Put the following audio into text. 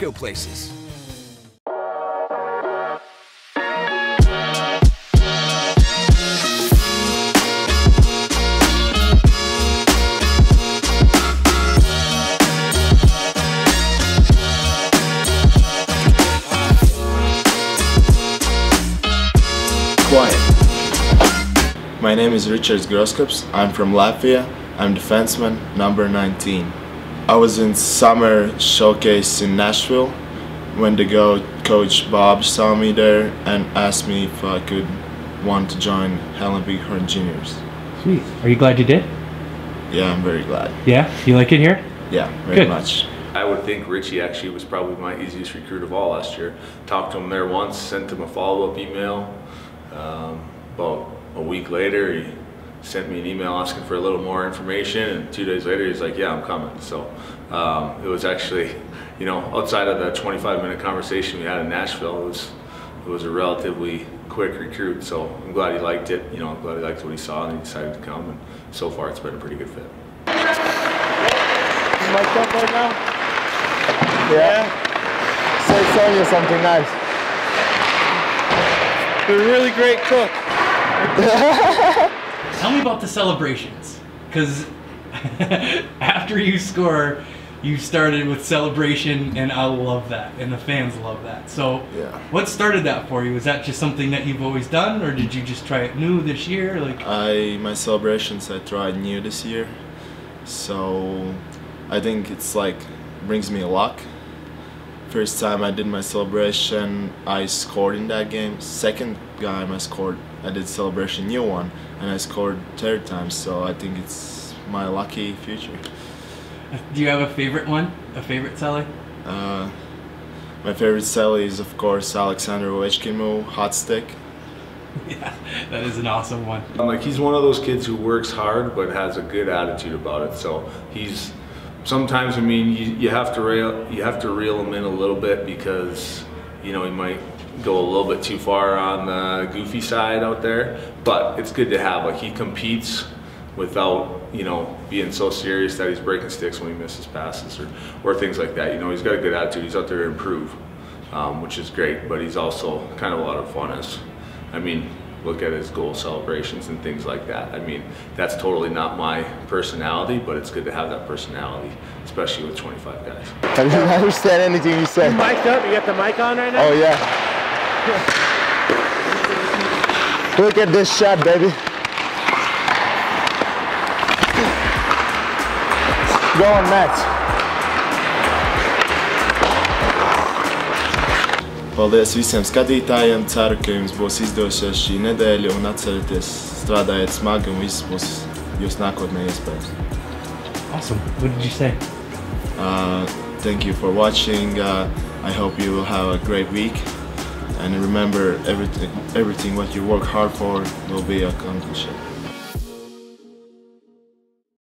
go places. Quiet. My name is Richard Groskops. I'm from Latvia. I'm defenseman number 19. I was in summer showcase in Nashville when the go coach Bob saw me there and asked me if I could want to join Helena Bighorn Juniors. Sweet. Are you glad you did? Yeah, I'm very glad. Yeah? You like it here? Yeah, very Good. much. I would think Richie actually was probably my easiest recruit of all last year. Talked to him there once, sent him a follow-up email. Um, about a week later, he sent me an email asking for a little more information, and two days later, he's like, "Yeah, I'm coming." So um, it was actually, you know, outside of the 25-minute conversation we had in Nashville, it was it was a relatively quick recruit. So I'm glad he liked it. You know, I'm glad he liked what he saw, and he decided to come. And so far, it's been a pretty good fit. Mic'd up right now? Yeah. Say Sonya something nice. You're a really great cook. Tell me about the celebrations. Because after you score, you started with celebration, and I love that, and the fans love that. So, Yeah. what started that for you? Was that just something that you've always done, or did you just try it new this year? Like, I my celebrations I tried new this year, so I think it's like brings me luck. First time I did my celebration, I scored in that game. Second time I scored, I did celebration new one, and I scored third time. So I think it's my lucky future. do you have a favorite one? A favorite celly? Uh, my favorite celly is of course Alexander Ovechkin hot stick. Yeah, that is an awesome one. I'm like he's one of those kids who works hard but has a good attitude about it. So he's sometimes I mean you, you have to rail you have to reel him in a little bit because you know he might go a little bit too far on the goofy side out there. But it's good to have like he competes without you know being so serious that he's breaking sticks when he misses passes or or things like that. You know he's got a good attitude. He's out there to improve, um, which is great. But he's also kind of a lot of fun I mean, look at his goal celebrations and things like that. I mean, that's totally not my personality, but it's good to have that personality, especially with 25 guys. I didn't understand anything you said. Mic'd up? You got the mic on right now? Oh yeah. Look at this shot, baby. Go on, Mets. Paldies visiem skatītājiem. Ceru, ka jums būs izdosies šī nedēļa un atcerieties, strādājiet smagi un viss būs jūsu nākotnē iespējams. Awesome. What did you say? Uh, thank you for watching. Uh, I hope you will have a great week. And remember, everything, everything what you work hard for will be accomplished.